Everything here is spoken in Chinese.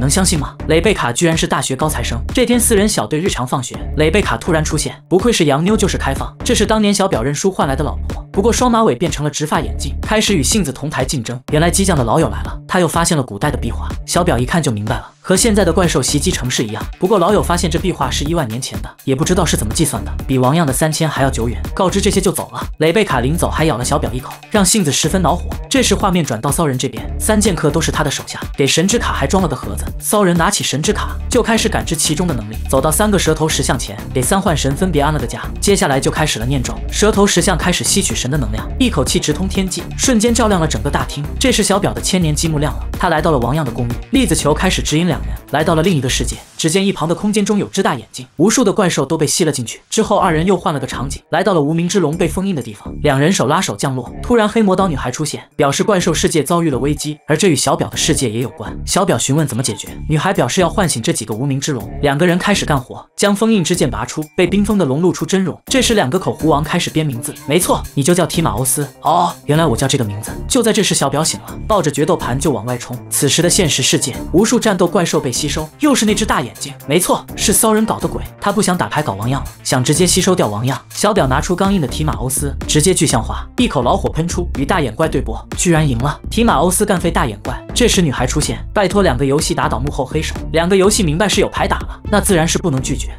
能相信吗？蕾贝卡居然是大学高材生。这天四人小队日常放学，蕾贝卡突然出现，不愧是洋妞就是开放，这是当年小表认输换来的老婆。不过双马尾变成了直发眼镜，开始与杏子同台竞争。原来激将的老友来了，他又发现了古代的壁画，小表一看就明白了。和现在的怪兽袭击城市一样，不过老友发现这壁画是一万年前的，也不知道是怎么计算的，比王样的三千还要久远。告知这些就走了。蕾贝卡临走还咬了小表一口，让杏子十分恼火。这时画面转到骚人这边，三剑客都是他的手下，给神之卡还装了个盒子。骚人拿起神之卡就开始感知其中的能力，走到三个蛇头石像前，给三幻神分别安了个家，接下来就开始了念咒。蛇头石像开始吸取神的能量，一口气直通天际，瞬间照亮了整个大厅。这时小表的千年积木亮了，他来到了王样的公寓，栗子球开始指引两。来到了另一个世界，只见一旁的空间中有只大眼睛，无数的怪兽都被吸了进去。之后二人又换了个场景，来到了无名之龙被封印的地方，两人手拉手降落。突然黑魔刀女孩出现，表示怪兽世界遭遇了危机，而这与小表的世界也有关。小表询问怎么解决，女孩表示要唤醒这几个无名之龙。两个人开始干活，将封印之剑拔出，被冰封的龙露出真容。这时两个口胡王开始编名字，没错，你就叫提马欧斯。哦，原来我叫这个名字。就在这时，小表醒了，抱着决斗盘就往外冲。此时的现实世界，无数战斗怪怪兽。被吸收，又是那只大眼睛，没错，是骚人搞的鬼。他不想打牌搞王样了，想直接吸收掉王样。小表拿出刚硬的提马欧斯，直接具象化，一口老火喷出，与大眼怪对搏，居然赢了。提马欧斯干废大眼怪。这时女孩出现，拜托两个游戏打倒幕后黑手。两个游戏明白是有牌打了，那自然是不能拒绝。